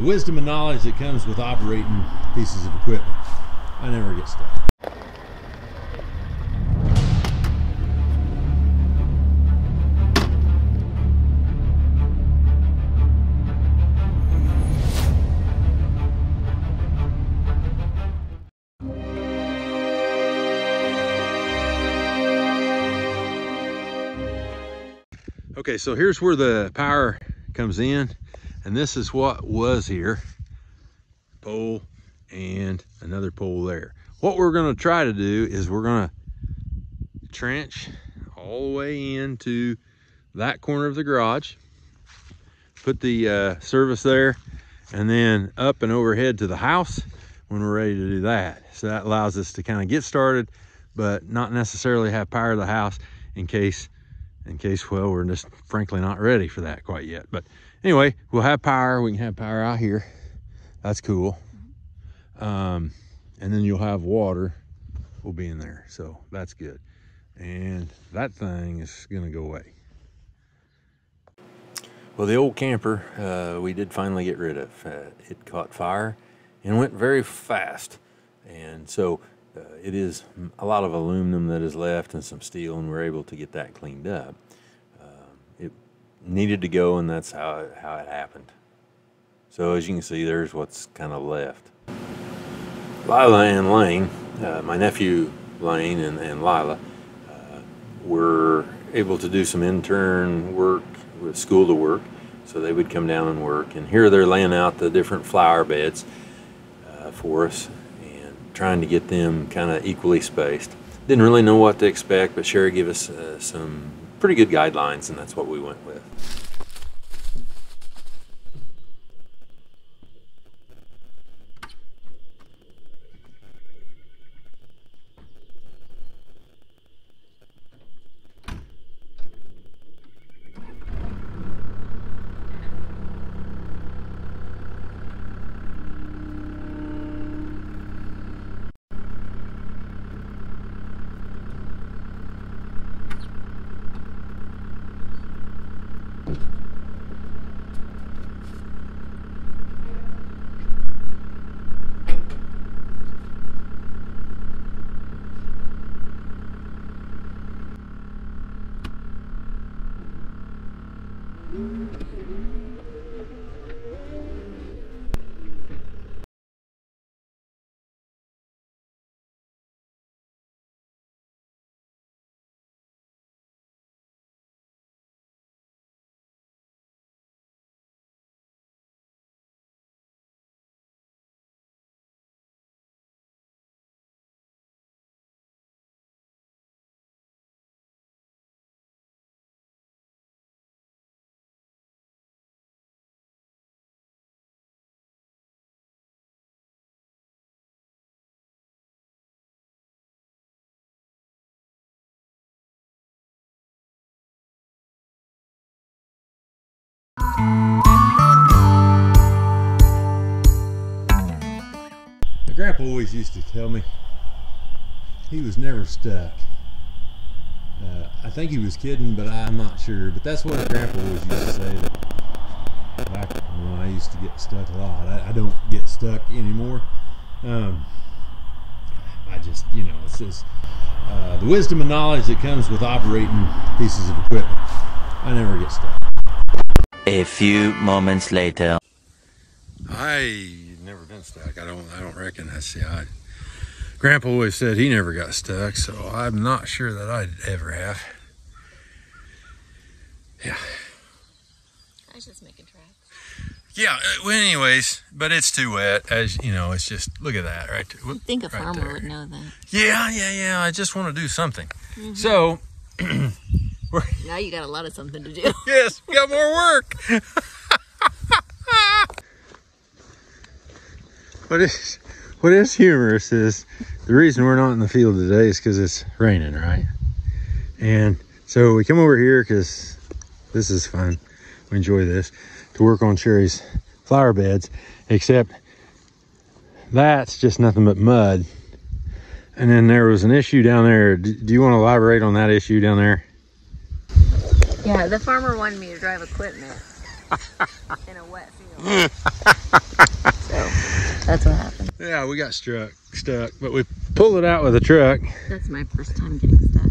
the wisdom and knowledge that comes with operating pieces of equipment. I never get stuck. Okay, so here's where the power comes in, and this is what was here. Pole and another pole there. What we're gonna try to do is we're gonna trench all the way into that corner of the garage, put the uh, service there, and then up and overhead to the house when we're ready to do that. So that allows us to kind of get started, but not necessarily have power to the house in case in case, well, we're just frankly not ready for that quite yet. But anyway, we'll have power. We can have power out here. That's cool. Um, and then you'll have water will be in there. So that's good. And that thing is going to go away. Well, the old camper, uh, we did finally get rid of. Uh, it caught fire and went very fast. And so uh, it is a lot of aluminum that is left and some steel, and we're able to get that cleaned up. Needed to go, and that's how it, how it happened. So as you can see, there's what's kind of left. Lila and Lane, uh, my nephew Lane and, and Lila, uh, were able to do some intern work with school to work. So they would come down and work. And here they're laying out the different flower beds uh, for us and trying to get them kind of equally spaced. Didn't really know what to expect, but Sherry gave us uh, some pretty good guidelines, and that's what we went with. My grandpa always used to tell me he was never stuck. Uh, I think he was kidding, but I'm not sure. But that's what grandpa always used to say. That back when I used to get stuck a lot, I, I don't get stuck anymore. Um, I just, you know, it's just uh, the wisdom and knowledge that comes with operating pieces of equipment. I never get stuck. A few moments later. I never been stuck. I don't. I don't reckon. That's the odd. Grandpa always said he never got stuck, so I'm not sure that I'd ever have. Yeah. I was just making tracks. Yeah. uh, Well, anyways, but it's too wet. As you know, it's just look at that right there. I think a Right farmer there. would know that. Yeah, yeah, yeah. I just want to do something. So, Now you got a lot of something to do. yes, we got more work. what is what is humorous is the reason we're not in the field today is because it's raining, right? And so we come over here because this is fun. We enjoy this to work on Sherry's flower beds, except that's just nothing but mud. And then there was an issue down there. D- Do you want to elaborate on that issue down there? Yeah, the farmer wanted me to drive equipment in a wet field. Yeah, we got struck, stuck, but we pulled it out with a truck. That's my first time getting stuck.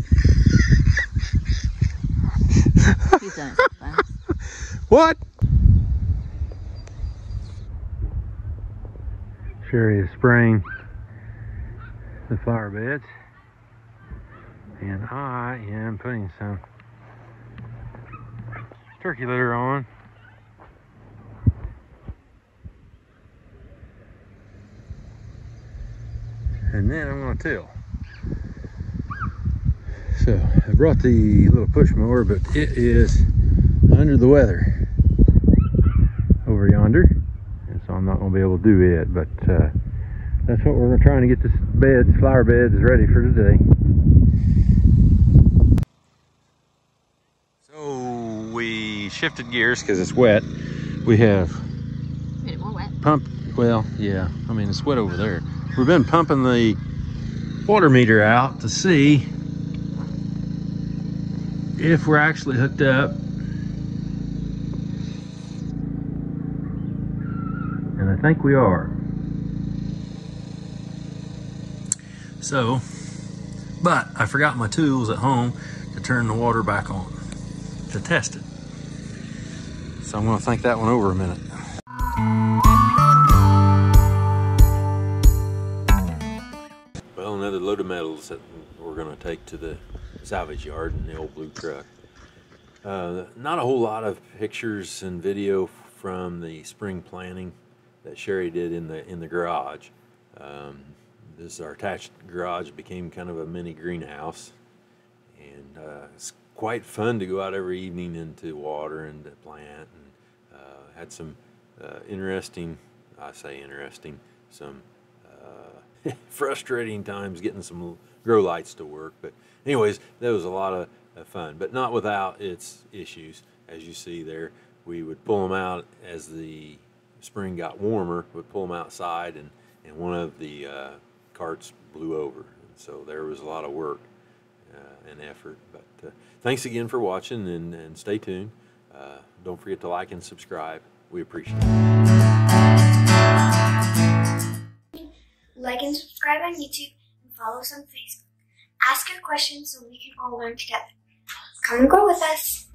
He's done it. What? Sherry is spraying the flower beds. And I am putting some turkey litter on. And then I'm gonna till. So I brought the little push mower, but it is under the weather over yonder. And so I'm not gonna be able to do it, but uh, that's what we're trying to get this beds, flower beds ready for today. So we shifted gears because it's wet. We have Made it more wet. pumped, well, yeah, I mean, it's wet over there. We've been pumping the water meter out to see if we're actually hooked up. And I think we are. So, but I forgot my tools at home to turn the water back on to test it. So I'm gonna think that one over a minute. That we're going to take to the salvage yard in the old blue truck. Uh, not a whole lot of pictures and video from the spring planting that Sherry did in the in the garage. Um, this our attached garage became kind of a mini greenhouse, and uh, it's quite fun to go out every evening and to water and to plant. And uh, had some uh, interesting, I say interesting, some uh, frustrating times getting some grow lights to work. But anyways, that was a lot of, of fun, but not without its issues. As you see there, we would pull them out as the spring got warmer. We'd pull them outside, and and one of the uh, carts blew over. And so there was a lot of work uh, and effort. But uh, thanks again for watching, and, and stay tuned. Uh, don't forget to like and subscribe. We appreciate it. like and subscribe on YouTube, follow us on Facebook. Ask your questions so we can all learn together. Come and grow with us.